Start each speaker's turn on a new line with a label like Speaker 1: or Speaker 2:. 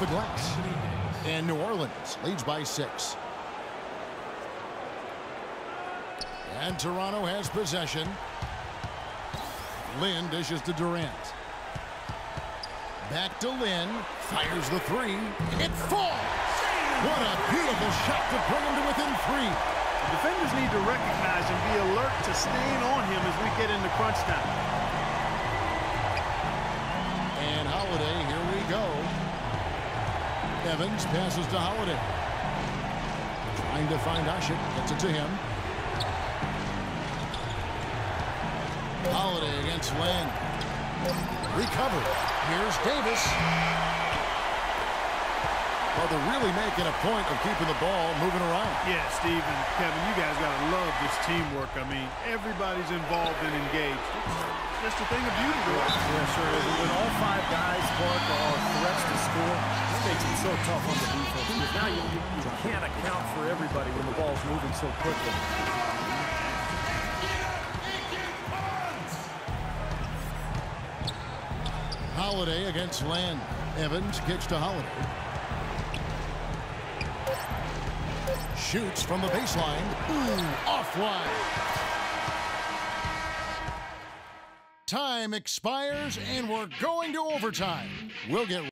Speaker 1: the glass. And New Orleans leads by six. And Toronto has possession. Lin dishes to Durant. Back to Lin. Fires the three. It falls. What a beautiful shot to bring him to within three.
Speaker 2: Defenders need to recognize and be alert to staying on him as we get into crunch time.
Speaker 1: And Holiday, here we go. Evans passes to Holiday. Trying to find Asik. Gets it to him. Holiday against Len. Recovered. Here's Davis. Well, they're really making a point of keeping the ball moving around.
Speaker 2: Yeah, Steve and Kevin, you guys got to love this teamwork. I mean, everybody's involved and engaged. It's just a thing of beauty to us.
Speaker 3: Yeah, sure is. When all five guys spark are threats to score, it makes it so tough on the defense. Because now you, you, you can't account for everybody when the ball's moving so quickly.
Speaker 1: Holiday against Land. Evans kicks to Holiday. Shoots from the baseline. Ooh, offline. Time expires and we're going to overtime. We'll get...